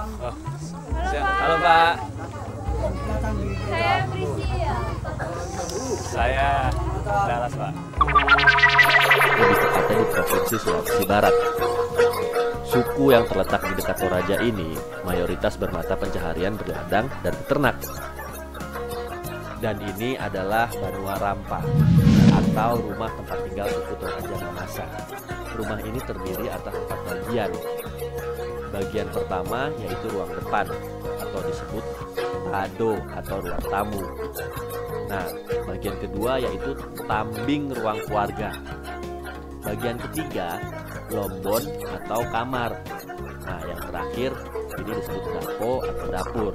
Halo. Halo Pak, Saya Prisia. saya Dallas Pak. lebih tepatnya di Provinsi Sulawesi Barat. Suku yang terletak di dekat Toraja ini mayoritas bermata pencaharian berladang dan peternak. Dan ini adalah Banua Rampa atau rumah tempat tinggal suku Toraja Mamasa. Rumah ini terdiri atas empat bagian. Bagian pertama yaitu ruang depan atau disebut ado atau ruang tamu. Nah, bagian kedua yaitu tambing ruang keluarga. Bagian ketiga, lombon atau kamar. Nah, yang terakhir ini disebut dapo atau dapur.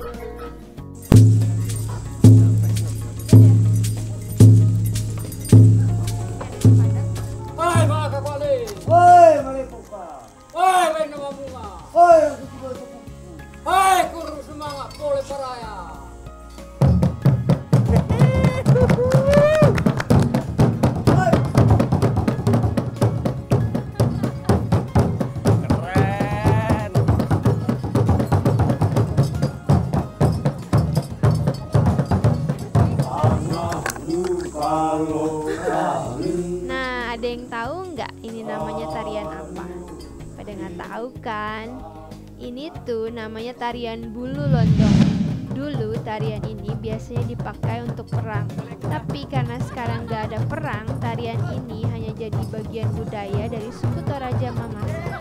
Nah, ada yang tahu nggak ini namanya tarian apa? Pada nggak tahu kan? Ini tuh namanya tarian bulu londong. Dulu tarian ini biasanya dipakai untuk perang. Tapi karena sekarang nggak ada perang, tarian ini hanya jadi bagian budaya dari suku Toraja Mamasa.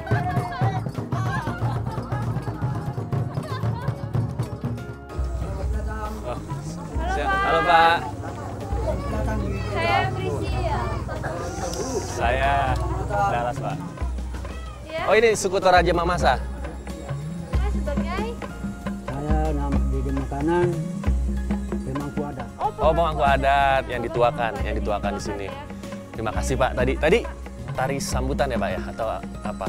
Halo. Pak. Halo Pak, Saya Prisia. Saya Dallas Pak. Ya, Oh ini suku Toraja Mamasa. Mas sebagai Saya nama di di makanan Pemangku ada. Oh, Oh pemangku adat yang dituakan, yang dituakan di sini. Terima kasih Pak. Tadi tadi tari sambutan ya Pak ya atau apa?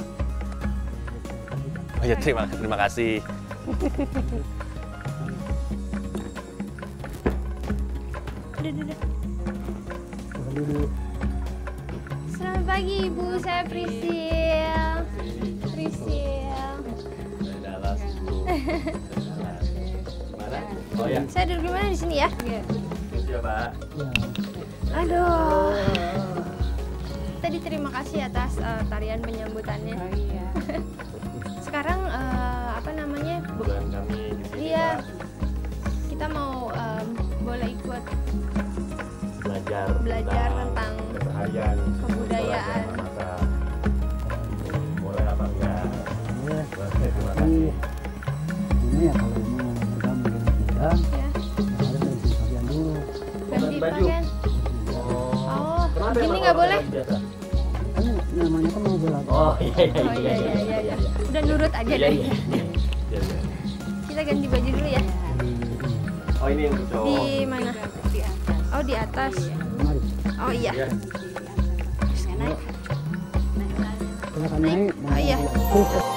Oh ya terima terima kasih. Udah, udah, udah. Pagi Ibu, saya Prisil. Prisil. Saya Dallas Bu. Mana? Oh ya. Saya duduk di mana di sini ya? Iya Pak. Aduh. Tadi terima kasih atas eh, tarian penyambutannya. Sekarang eh, apa namanya? Bu- Bulan kami di sini Iya. Pak, Kita mau em, boleh ikut belajar Belajar tentang keseharian kebudayaan. Masa. Boleh apa enggak? ya. Terima kasih. ini ya kalau mau bergabung dengan kita, Ya. harus ganti pakaian dulu. Ganti baju. pakaian. Oh. Oh, gini emang nggak boleh? Kan namanya kan mau belajar. Oh iya iya Oh iya iya iya. iya. Udah nurut aja Iya deh. iya. Iya, iya. Kita ganti baju dulu ya. Oh ini yang cowok. Di mana? Oh di atas. Mari, Oh iya. Iya. silakan naik. Oh, iya. Terus